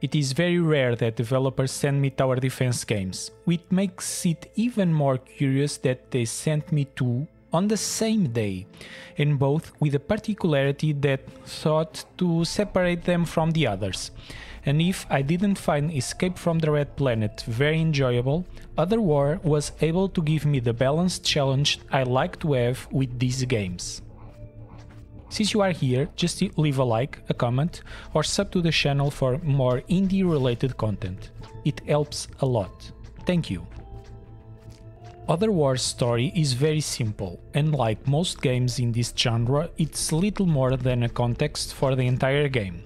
It is very rare that developers send me tower defense games, which makes it even more curious that they sent me two on the same day, and both with a particularity that thought to separate them from the others. And if I didn't find Escape from the Red Planet very enjoyable, Otherwar was able to give me the balanced challenge I like to have with these games. Since you are here, just leave a like, a comment, or sub to the channel for more indie related content. It helps a lot. Thank you. Otherwar's story is very simple, and like most games in this genre, it's little more than a context for the entire game.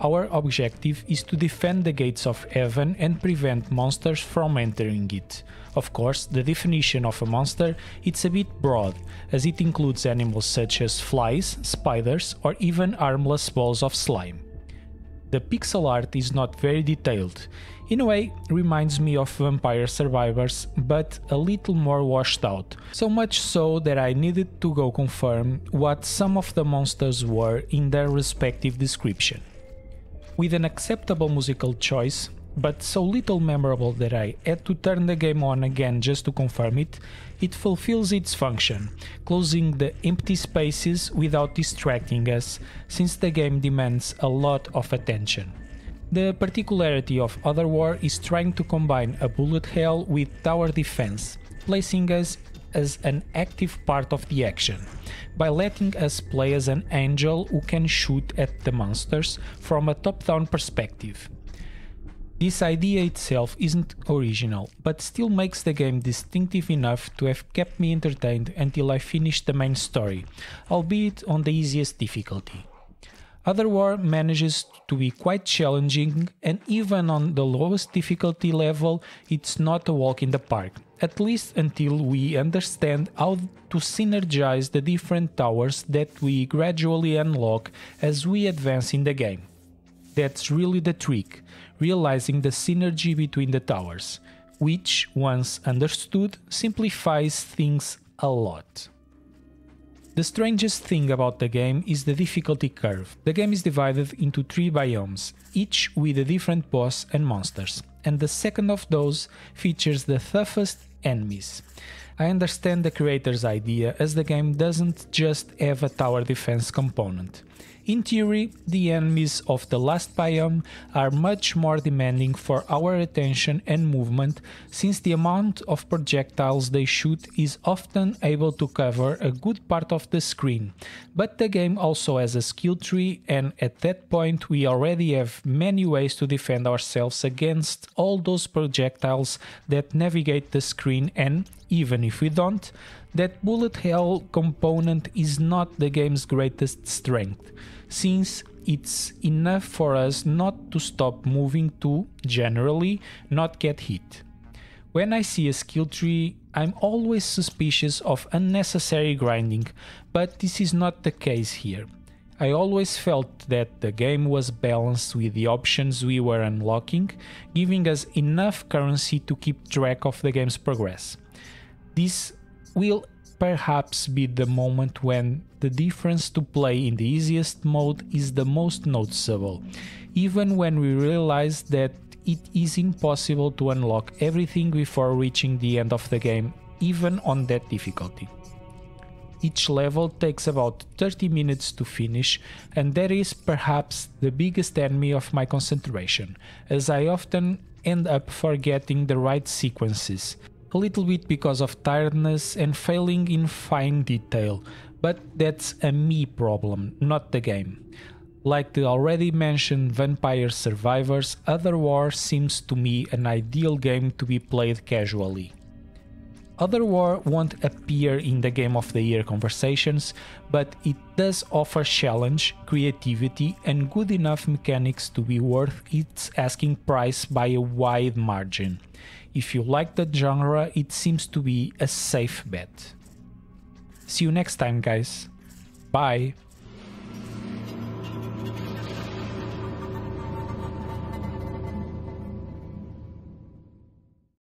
Our objective is to defend the gates of heaven and prevent monsters from entering it. Of course, the definition of a monster it's a bit broad, as it includes animals such as flies, spiders, or even harmless balls of slime. The pixel art is not very detailed, in a way reminds me of Vampire Survivors, but a little more washed out, so much so that I needed to go confirm what some of the monsters were in their respective description with an acceptable musical choice, but so little memorable that I had to turn the game on again just to confirm it, it fulfills its function, closing the empty spaces without distracting us, since the game demands a lot of attention. The particularity of Otherwar is trying to combine a bullet hell with tower defense, placing us as an active part of the action, by letting us play as an angel who can shoot at the monsters from a top-down perspective. This idea itself isn't original, but still makes the game distinctive enough to have kept me entertained until I finished the main story, albeit on the easiest difficulty. Otherwar manages to be quite challenging, and even on the lowest difficulty level, it's not a walk in the park, at least until we understand how to synergize the different towers that we gradually unlock as we advance in the game. That's really the trick, realizing the synergy between the towers, which, once understood, simplifies things a lot. The strangest thing about the game is the difficulty curve. The game is divided into three biomes, each with a different boss and monsters, and the second of those features the toughest enemies. I understand the creator's idea as the game doesn't just have a tower defense component. In theory, the enemies of the last biome are much more demanding for our attention and movement since the amount of projectiles they shoot is often able to cover a good part of the screen. But the game also has a skill tree and at that point we already have many ways to defend ourselves against all those projectiles that navigate the screen and, even if we don't, that bullet hell component is not the game's greatest strength since it's enough for us not to stop moving to, generally, not get hit. When I see a skill tree, I'm always suspicious of unnecessary grinding, but this is not the case here. I always felt that the game was balanced with the options we were unlocking, giving us enough currency to keep track of the game's progress. This will perhaps be the moment when the difference to play in the easiest mode is the most noticeable, even when we realize that it is impossible to unlock everything before reaching the end of the game, even on that difficulty. Each level takes about 30 minutes to finish, and that is perhaps the biggest enemy of my concentration, as I often end up forgetting the right sequences, a little bit because of tiredness and failing in fine detail, but that's a me problem, not the game. Like the already mentioned Vampire Survivors, Otherwar seems to me an ideal game to be played casually. Otherwar won't appear in the Game of the Year conversations, but it does offer challenge, creativity, and good enough mechanics to be worth its asking price by a wide margin. If you like the genre, it seems to be a safe bet. See you next time, guys. Bye.